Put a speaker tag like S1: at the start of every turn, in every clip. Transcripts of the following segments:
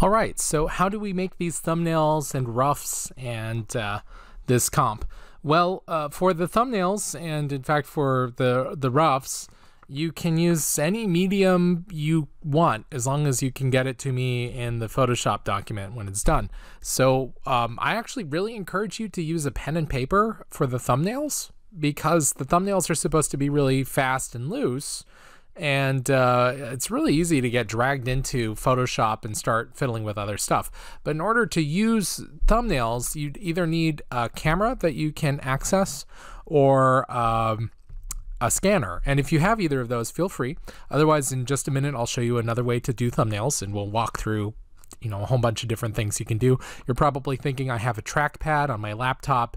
S1: All right, so how do we make these thumbnails and roughs and uh, this comp? Well, uh, for the thumbnails and in fact for the the roughs, you can use any medium you want as long as you can get it to me in the Photoshop document when it's done. So um, I actually really encourage you to use a pen and paper for the thumbnails because the thumbnails are supposed to be really fast and loose and uh, it's really easy to get dragged into Photoshop and start fiddling with other stuff. But in order to use thumbnails, you either need a camera that you can access or um, a scanner. And if you have either of those, feel free. Otherwise, in just a minute, I'll show you another way to do thumbnails and we'll walk through you know a whole bunch of different things you can do. You're probably thinking I have a trackpad on my laptop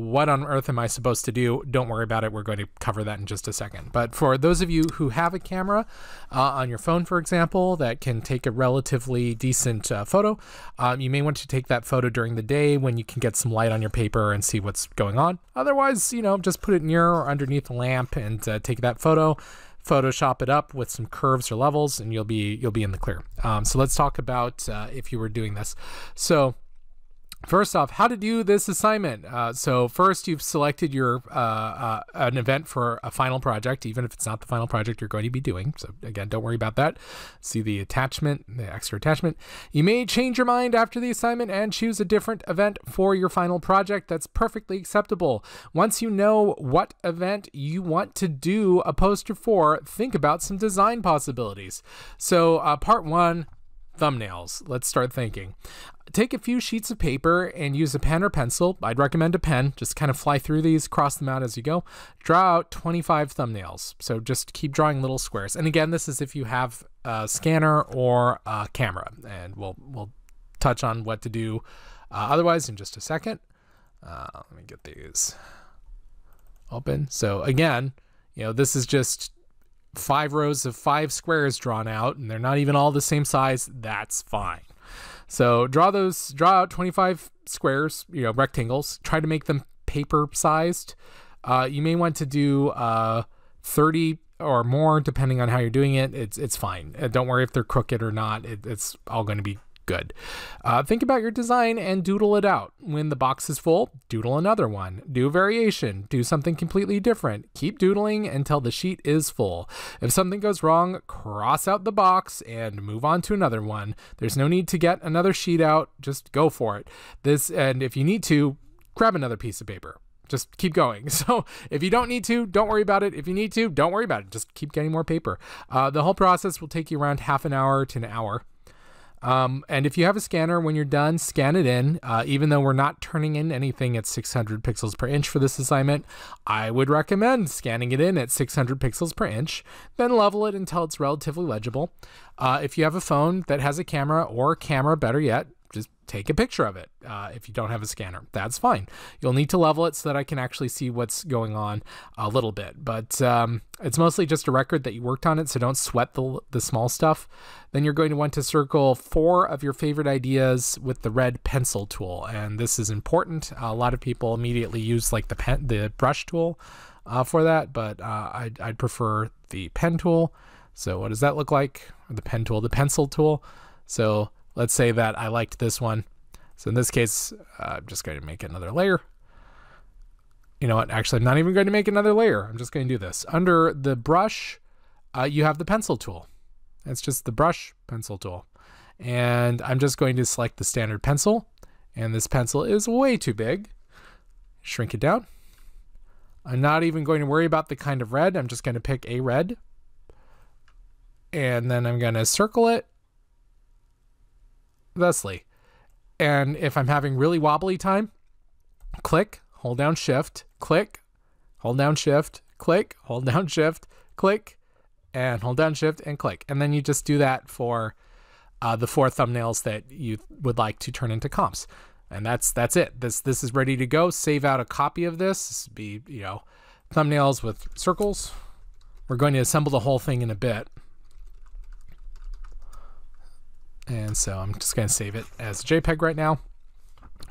S1: what on earth am I supposed to do? Don't worry about it. We're going to cover that in just a second. But for those of you who have a camera uh, on your phone, for example, that can take a relatively decent uh, photo, um, you may want to take that photo during the day when you can get some light on your paper and see what's going on. Otherwise, you know, just put it near or underneath a lamp and uh, take that photo. Photoshop it up with some curves or levels, and you'll be you'll be in the clear. Um, so let's talk about uh, if you were doing this. So First off, how to do this assignment. Uh, so first, you've selected your uh, uh, an event for a final project, even if it's not the final project you're going to be doing. So again, don't worry about that. See the attachment, the extra attachment. You may change your mind after the assignment and choose a different event for your final project. That's perfectly acceptable. Once you know what event you want to do a poster for, think about some design possibilities. So uh, part one, thumbnails. Let's start thinking take a few sheets of paper and use a pen or pencil. I'd recommend a pen. Just kind of fly through these, cross them out as you go. Draw out 25 thumbnails. So just keep drawing little squares. And again, this is if you have a scanner or a camera. And we'll we'll touch on what to do uh, otherwise in just a second. Uh, let me get these open. So again, you know, this is just five rows of five squares drawn out and they're not even all the same size. That's fine. So draw those, draw out 25 squares, you know, rectangles. Try to make them paper sized. Uh, you may want to do uh, 30 or more, depending on how you're doing it. It's it's fine. Uh, don't worry if they're crooked or not. It, it's all going to be good. Uh, think about your design and doodle it out. When the box is full, doodle another one. Do variation. Do something completely different. Keep doodling until the sheet is full. If something goes wrong, cross out the box and move on to another one. There's no need to get another sheet out. Just go for it. This and if you need to, grab another piece of paper just keep going. So if you don't need to, don't worry about it. If you need to, don't worry about it. Just keep getting more paper. Uh, the whole process will take you around half an hour to an hour. Um, and if you have a scanner, when you're done, scan it in. Uh, even though we're not turning in anything at 600 pixels per inch for this assignment, I would recommend scanning it in at 600 pixels per inch, then level it until it's relatively legible. Uh, if you have a phone that has a camera, or camera better yet, just take a picture of it uh, if you don't have a scanner. That's fine. You'll need to level it so that I can actually see what's going on a little bit. But um, it's mostly just a record that you worked on it, so don't sweat the, the small stuff. Then you're going to want to circle four of your favorite ideas with the red pencil tool. And this is important. a lot of people immediately use like the pen, the brush tool uh, for that, but uh, I'd, I'd prefer the pen tool. So what does that look like? The pen tool, the pencil tool. So let's say that I liked this one. So in this case, uh, I'm just going to make another layer. You know what? Actually, I'm not even going to make another layer. I'm just going to do this. Under the brush, uh, you have the pencil tool. It's just the brush pencil tool. And I'm just going to select the standard pencil. And this pencil is way too big. Shrink it down. I'm not even going to worry about the kind of red. I'm just going to pick a red. And then I'm going to circle it thusly. And if I'm having really wobbly time, click, hold down shift, click, hold down shift, click, hold down shift, click, and hold down shift and click. And then you just do that for uh, the four thumbnails that you would like to turn into comps. And that's that's it. This this is ready to go. Save out a copy of this. This would be, you know, thumbnails with circles. We're going to assemble the whole thing in a bit. And so I'm just going to save it as a JPEG right now.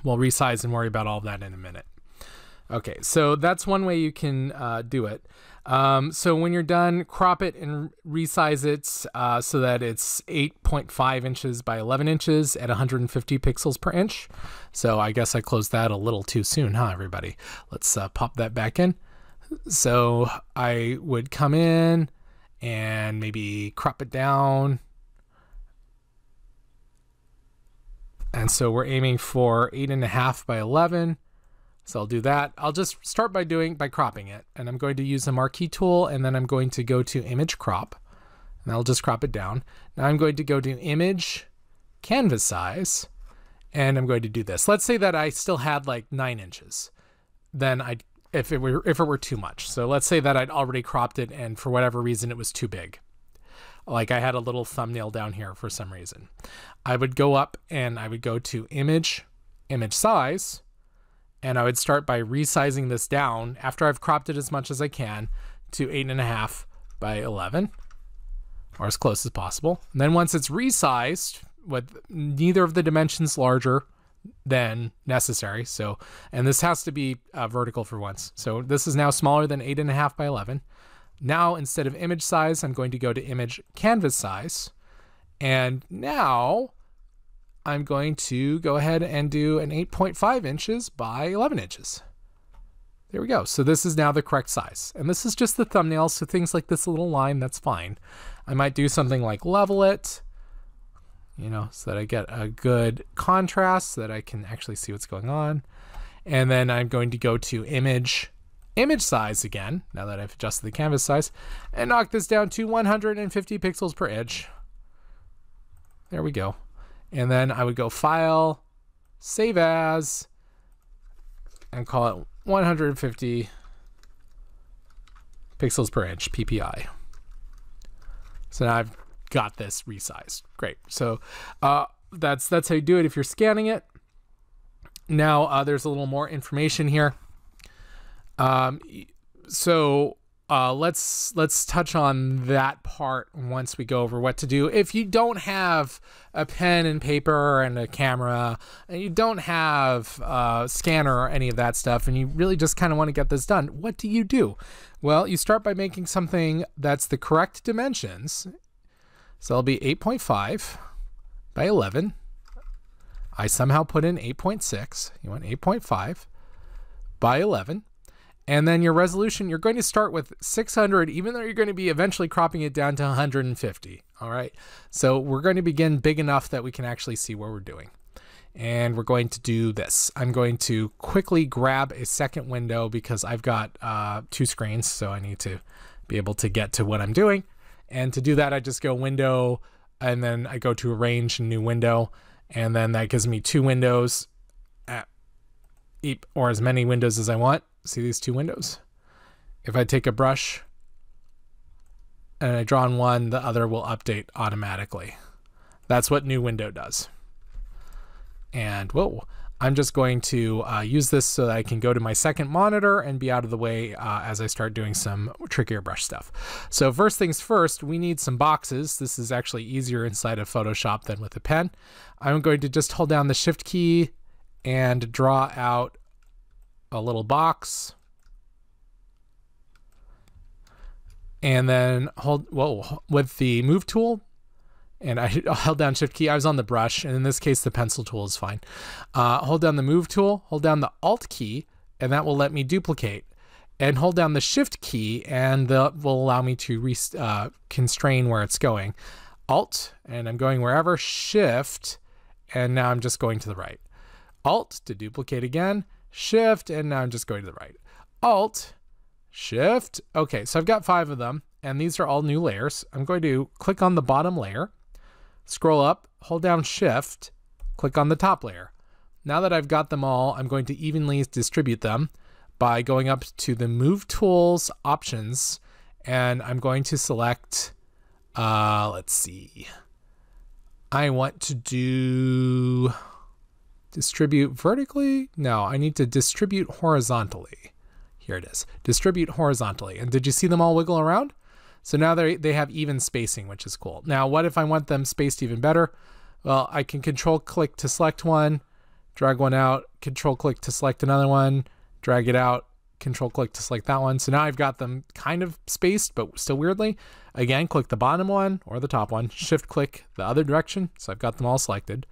S1: We'll resize and worry about all of that in a minute. Okay, so that's one way you can uh, do it. Um, so when you're done, crop it and resize it uh, so that it's 8.5 inches by 11 inches at 150 pixels per inch. So I guess I closed that a little too soon, huh, everybody? Let's uh, pop that back in. So I would come in and maybe crop it down. And so we're aiming for 8.5 by 11. So I'll do that. I'll just start by doing by cropping it. And I'm going to use the marquee tool and then I'm going to go to image crop. And I'll just crop it down. Now I'm going to go to image canvas size and I'm going to do this. Let's say that I still had like nine inches. Then I'd if it were if it were too much. So let's say that I'd already cropped it and for whatever reason it was too big. Like I had a little thumbnail down here for some reason. I would go up and I would go to image, image size, and I would start by resizing this down after I've cropped it as much as I can to eight and a half by 11 or as close as possible. And then once it's resized with neither of the dimensions larger than necessary. So, and this has to be uh, vertical for once. So this is now smaller than eight and a half by 11. Now, instead of image size, I'm going to go to image canvas size. And now I'm going to go ahead and do an 8.5 inches by 11 inches. There we go. So this is now the correct size. And this is just the thumbnail, so things like this little line, that's fine. I might do something like level it, you know, so that I get a good contrast so that I can actually see what's going on. And then I'm going to go to image, image size again, now that I've adjusted the canvas size, and knock this down to 150 pixels per inch. There we go. And then I would go File, Save As, and call it 150 pixels per inch PPI. So now I've got this resized. Great. So uh, that's that's how you do it if you're scanning it. Now uh, there's a little more information here. Um, so uh, let's let's touch on that part once we go over what to do. If you don't have a pen and paper and a camera, and you don't have a scanner or any of that stuff, and you really just kind of want to get this done, what do you do? Well, you start by making something that's the correct dimensions. So it'll be 8.5 by 11. I somehow put in 8.6. You want 8.5 by 11. And then your resolution, you're going to start with 600, even though you're going to be eventually cropping it down to 150. All right. So we're going to begin big enough that we can actually see what we're doing. And we're going to do this. I'm going to quickly grab a second window because I've got uh, two screens. So I need to be able to get to what I'm doing. And to do that, I just go window and then I go to arrange new window. And then that gives me two windows at, or as many windows as I want See these two windows? If I take a brush and I draw on one, the other will update automatically. That's what new window does. And whoa, I'm just going to uh, use this so that I can go to my second monitor and be out of the way uh, as I start doing some trickier brush stuff. So first things first, we need some boxes. This is actually easier inside of Photoshop than with a pen. I'm going to just hold down the shift key and draw out a little box. And then hold, whoa, with the move tool, and I held down shift key. I was on the brush, and in this case, the pencil tool is fine. Uh, hold down the move tool, hold down the alt key, and that will let me duplicate. And hold down the shift key, and that will allow me to uh, constrain where it's going. Alt, and I'm going wherever, shift, and now I'm just going to the right. Alt to duplicate again, Shift, and now I'm just going to the right. Alt, Shift. Okay, so I've got five of them, and these are all new layers. I'm going to click on the bottom layer, scroll up, hold down Shift, click on the top layer. Now that I've got them all, I'm going to evenly distribute them by going up to the Move Tools options, and I'm going to select, uh, let's see, I want to do Distribute vertically? No, I need to distribute horizontally. Here it is. Distribute horizontally. And did you see them all wiggle around? So now they they have even spacing, which is cool. Now, what if I want them spaced even better? Well, I can control click to select one, drag one out, control click to select another one, drag it out, control click to select that one. So now I've got them kind of spaced, but still weirdly. Again, click the bottom one or the top one, shift click the other direction. So I've got them all selected.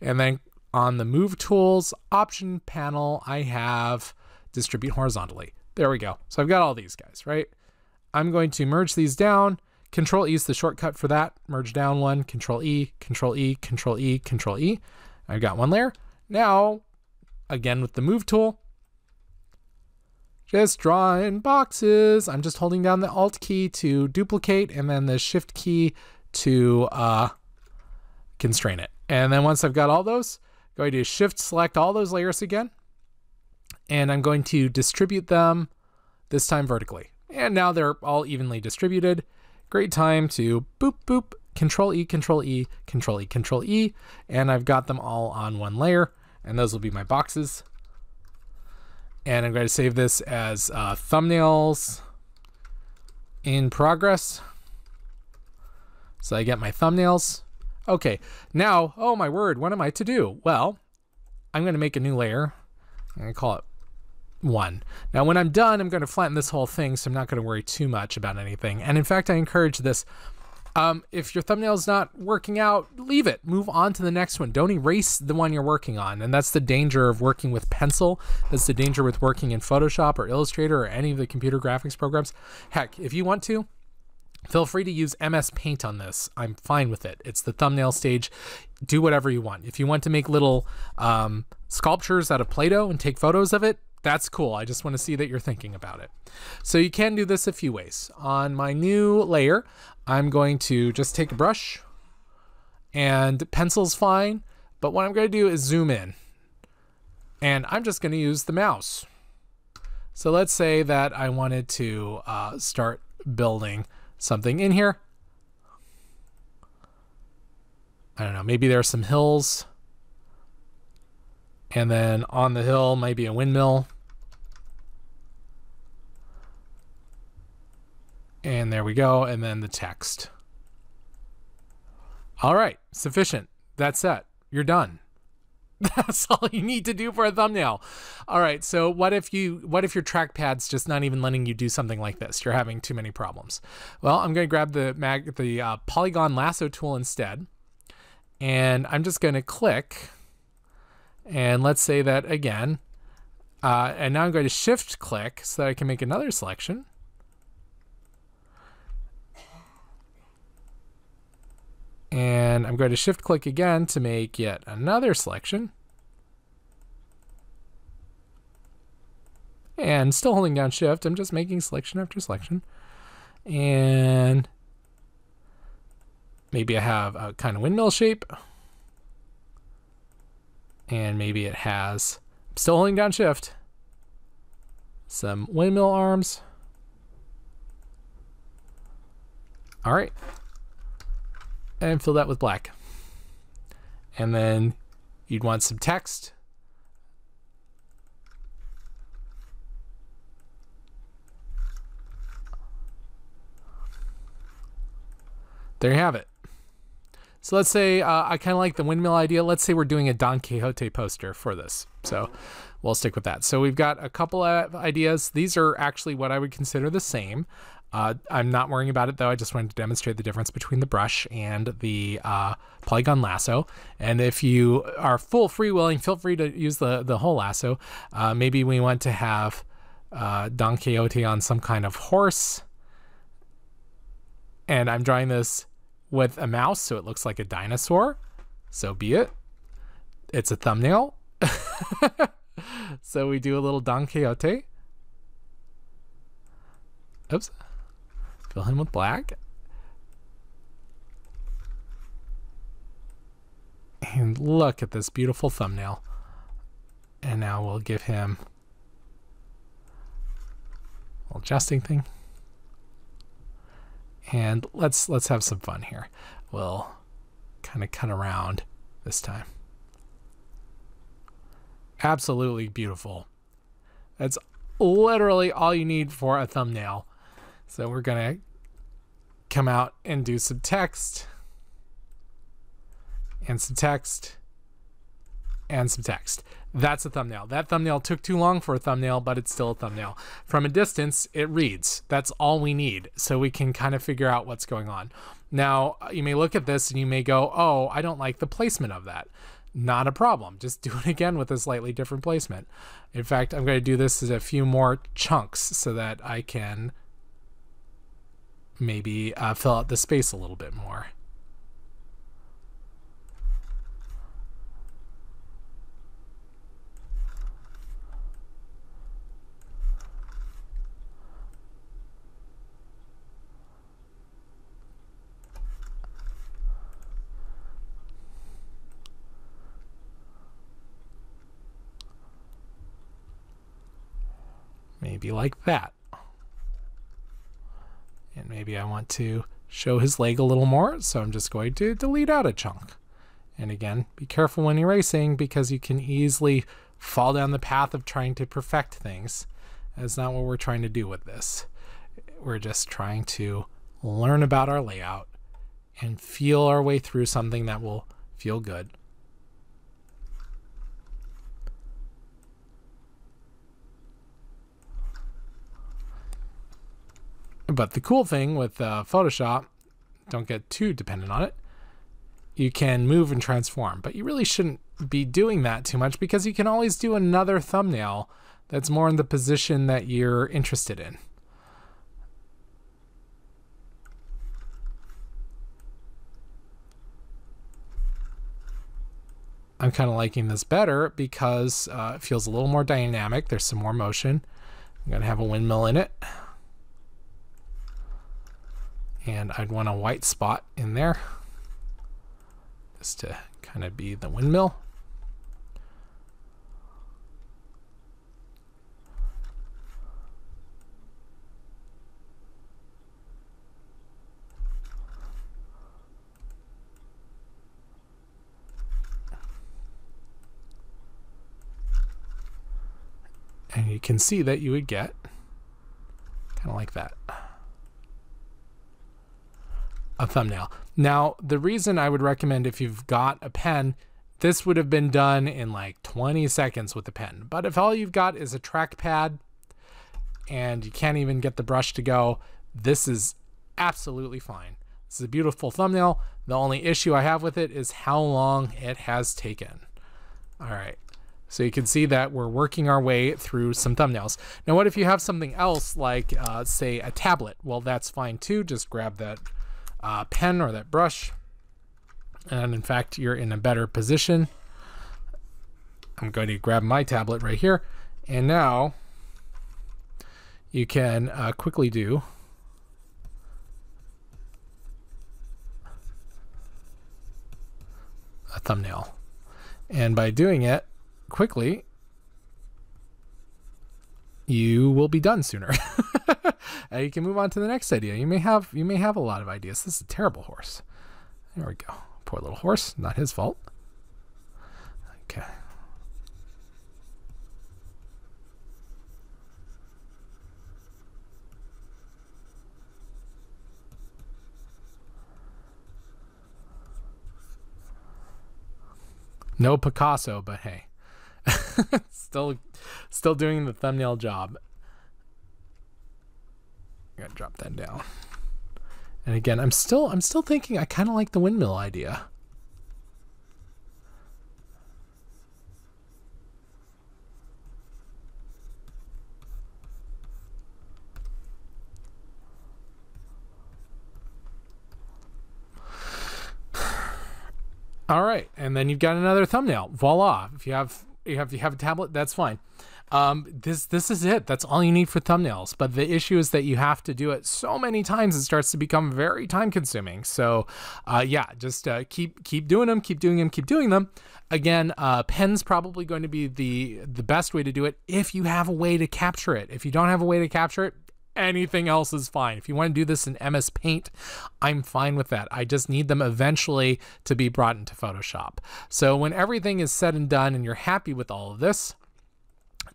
S1: And then on the move tools option panel, I have distribute horizontally. There we go. So I've got all these guys, right? I'm going to merge these down. Control E is the shortcut for that. Merge down one, Control E, Control E, Control E, Control E. I've got one layer. Now, again with the move tool, just draw in boxes. I'm just holding down the Alt key to duplicate and then the Shift key to uh, constrain it. And then once I've got all those, going to Shift select all those layers again. And I'm going to distribute them this time vertically. And now they're all evenly distributed. Great time to boop, boop, Control E, Control E, Control E, Control E. And I've got them all on one layer. And those will be my boxes and I'm going to save this as uh, thumbnails in progress. So I get my thumbnails. Okay, now, oh my word, what am I to do? Well, I'm going to make a new layer. I'm going to call it one. Now, when I'm done, I'm going to flatten this whole thing, so I'm not going to worry too much about anything. And in fact, I encourage this um, if your thumbnail is not working out, leave it. Move on to the next one. Don't erase the one you're working on. And that's the danger of working with pencil. That's the danger with working in Photoshop or Illustrator or any of the computer graphics programs. Heck, if you want to, feel free to use MS Paint on this. I'm fine with it. It's the thumbnail stage. Do whatever you want. If you want to make little um, sculptures out of Play Doh and take photos of it, that's cool. I just want to see that you're thinking about it. So you can do this a few ways. On my new layer, I'm going to just take a brush and pencil's fine, but what I'm going to do is zoom in. And I'm just going to use the mouse. So let's say that I wanted to uh, start building something in here. I don't know, maybe there are some hills. And then on the hill might be a windmill. And there we go. And then the text. All right, sufficient. That's it. You're done. That's all you need to do for a thumbnail. All right, so what if you what if your trackpad's just not even letting you do something like this? You're having too many problems. Well, I'm going to grab the mag the uh, polygon lasso tool instead, and I'm just going to click, and let's say that again, uh, and now I'm going to shift click so that I can make another selection. And I'm going to shift click again to make yet another selection. And still holding down shift, I'm just making selection after selection. And maybe I have a kind of windmill shape. And maybe it has, still holding down shift, some windmill arms. All right, and fill that with black. And then you'd want some text. There you have it. So let's say uh, I kind of like the windmill idea. Let's say we're doing a Don Quixote poster for this. So we'll stick with that. So we've got a couple of ideas. These are actually what I would consider the same. Uh, I'm not worrying about it though. I just wanted to demonstrate the difference between the brush and the uh, polygon lasso. And if you are full freewheeling, feel free to use the, the whole lasso. Uh, maybe we want to have uh, Don Quixote on some kind of horse. And I'm drawing this with a mouse so it looks like a dinosaur. So be it. It's a thumbnail. so we do a little Don Quixote. Oops. Fill him with black. And look at this beautiful thumbnail. And now we'll give him a adjusting thing. And let's let's have some fun here. We'll kind of cut around this time. Absolutely beautiful. That's literally all you need for a thumbnail. So we're going to come out and do some text and some text and some text. That's a thumbnail. That thumbnail took too long for a thumbnail, but it's still a thumbnail. From a distance, it reads. That's all we need. So we can kind of figure out what's going on. Now, you may look at this and you may go, oh, I don't like the placement of that. Not a problem. Just do it again with a slightly different placement. In fact, I'm going to do this as a few more chunks so that I can maybe uh, fill out the space a little bit more. maybe like that. Maybe I want to show his leg a little more, so I'm just going to delete out a chunk. And again, be careful when erasing because you can easily fall down the path of trying to perfect things. That's not what we're trying to do with this. We're just trying to learn about our layout and feel our way through something that will feel good. But the cool thing with uh, Photoshop, don't get too dependent on it, you can move and transform. But you really shouldn't be doing that too much because you can always do another thumbnail that's more in the position that you're interested in. I'm kind of liking this better because uh, it feels a little more dynamic. There's some more motion. I'm going to have a windmill in it and I'd want a white spot in there just to kind of be the windmill. And you can see that you would get kind of like that a thumbnail. Now, the reason I would recommend if you've got a pen, this would have been done in like 20 seconds with the pen. But if all you've got is a trackpad and you can't even get the brush to go, this is absolutely fine. This is a beautiful thumbnail. The only issue I have with it is how long it has taken. All right. So you can see that we're working our way through some thumbnails. Now, what if you have something else like, uh, say, a tablet? Well, that's fine too. Just grab that uh, pen or that brush. And in fact, you're in a better position. I'm going to grab my tablet right here. And now you can uh, quickly do a thumbnail. And by doing it quickly, you will be done sooner. uh, you can move on to the next idea. You may have you may have a lot of ideas. This is a terrible horse. There we go. Poor little horse. Not his fault. Okay. No Picasso, but hey. still still doing the thumbnail job. I gotta drop that down. And again, I'm still I'm still thinking I kind of like the windmill idea. All right, and then you've got another thumbnail. Voila! If you have if you have a tablet, that's fine. Um, this this is it. That's all you need for thumbnails. But the issue is that you have to do it so many times, it starts to become very time consuming. So, uh, yeah, just uh, keep keep doing them, keep doing them, keep doing them. Again, uh, pen's probably going to be the the best way to do it if you have a way to capture it. If you don't have a way to capture it, anything else is fine. If you want to do this in MS Paint, I'm fine with that. I just need them eventually to be brought into Photoshop. So when everything is said and done and you're happy with all of this,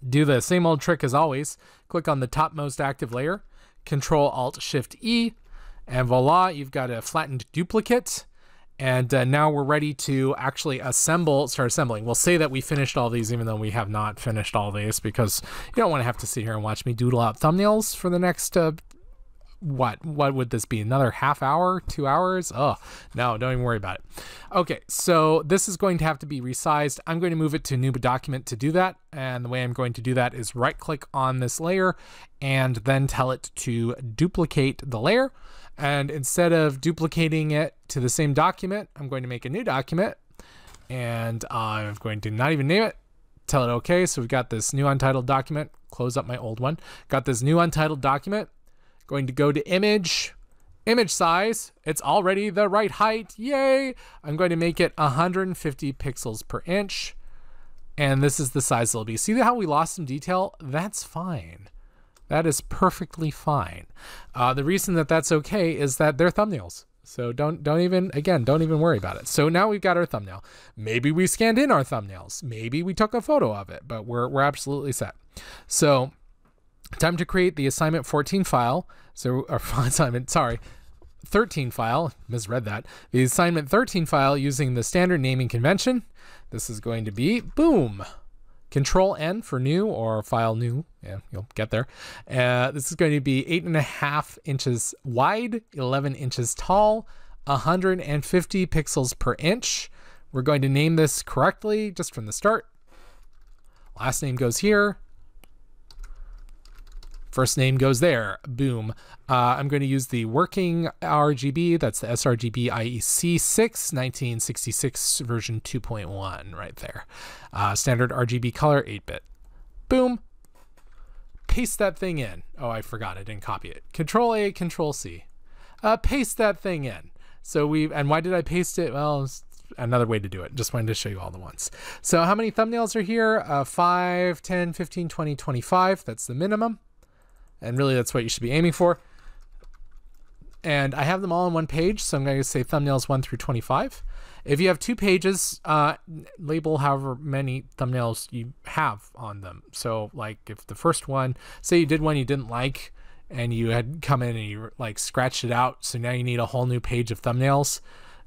S1: do the same old trick as always. Click on the topmost active layer, Control Alt Shift E, and voila, you've got a flattened duplicate. And uh, now we're ready to actually assemble, start assembling. We'll say that we finished all these, even though we have not finished all these, because you don't want to have to sit here and watch me doodle out thumbnails for the next uh, what what would this be? Another half hour? Two hours? Oh no don't even worry about it. Okay so this is going to have to be resized. I'm going to move it to new document to do that and the way i'm going to do that is right click on this layer and then tell it to duplicate the layer. And instead of duplicating it to the same document i'm going to make a new document and i'm going to not even name it. Tell it okay so we've got this new untitled document. Close up my old one. Got this new untitled document Going to go to image, image size. It's already the right height. Yay! I'm going to make it 150 pixels per inch. And this is the size it'll be. See how we lost some detail? That's fine. That is perfectly fine. Uh, the reason that that's okay is that they're thumbnails. So don't don't even again don't even worry about it. So now we've got our thumbnail. Maybe we scanned in our thumbnails. Maybe we took a photo of it, but we're we're absolutely set. So Time to create the assignment 14 file. So, our assignment, sorry, 13 file, misread that. The assignment 13 file using the standard naming convention. This is going to be boom. Control N for new or file new. Yeah, you'll get there. Uh, this is going to be eight and a half inches wide, 11 inches tall, 150 pixels per inch. We're going to name this correctly just from the start. Last name goes here. First name goes there. Boom. Uh, I'm going to use the working RGB. That's the sRGB IEC 6 1966 version 2.1 right there. Uh, standard RGB color 8 bit. Boom. Paste that thing in. Oh, I forgot. I didn't copy it. Control A, Control C. Uh, paste that thing in. So we, and why did I paste it? Well, another way to do it. Just wanted to show you all the ones. So how many thumbnails are here? Uh, 5, 10, 15, 20, 25. That's the minimum. And really, that's what you should be aiming for. And I have them all on one page, so I'm going to say thumbnails 1 through 25. If you have two pages, uh, label however many thumbnails you have on them. So, like, if the first one, say you did one you didn't like, and you had come in and you like scratched it out, so now you need a whole new page of thumbnails.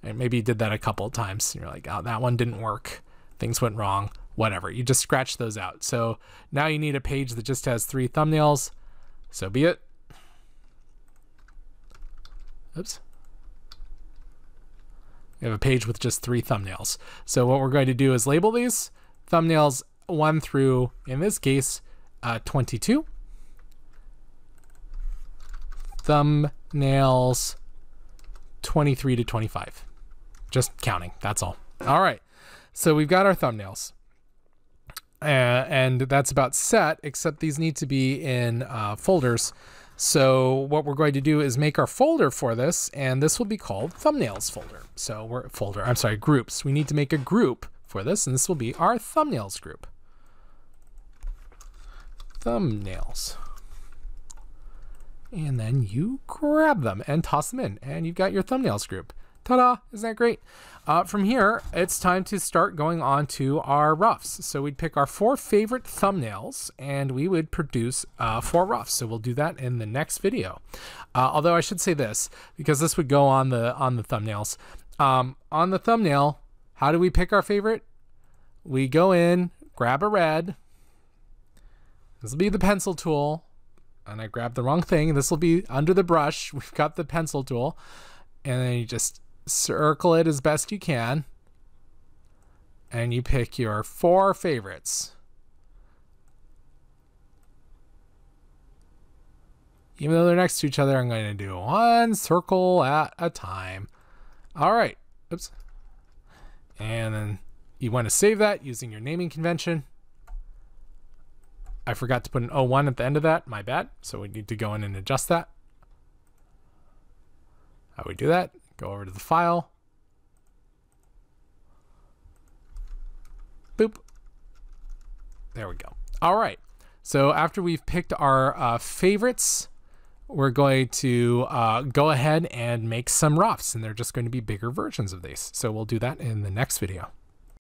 S1: And maybe you did that a couple of times. And you're like, oh, that one didn't work. Things went wrong. Whatever. You just scratch those out. So now you need a page that just has three thumbnails so be it. Oops. We have a page with just three thumbnails. So what we're going to do is label these thumbnails 1 through, in this case, uh, 22. Thumbnails 23 to 25. Just counting, that's all. All right, so we've got our thumbnails. Uh, and that's about set, except these need to be in uh, folders. So what we're going to do is make our folder for this, and this will be called thumbnails folder. So we're folder, I'm sorry, groups. We need to make a group for this, and this will be our thumbnails group. Thumbnails. And then you grab them and toss them in, and you've got your thumbnails group. Ta-da, isn't that great? Uh, from here, it's time to start going on to our roughs. So we'd pick our four favorite thumbnails and we would produce uh, four roughs. So we'll do that in the next video. Uh, although I should say this, because this would go on the on the thumbnails. Um, on the thumbnail, how do we pick our favorite? We go in, grab a red. This will be the pencil tool. And I grabbed the wrong thing. This will be under the brush. We've got the pencil tool. And then you just circle it as best you can, and you pick your four favorites. Even though they're next to each other, I'm going to do one circle at a time. All right. Oops. And then you want to save that using your naming convention. I forgot to put an 01 at the end of that. My bad. So we need to go in and adjust that. How we do that? Go over to the file. Boop. There we go. All right. So after we've picked our uh, favorites, we're going to uh, go ahead and make some roughs, and they're just going to be bigger versions of these. So we'll do that in the next video.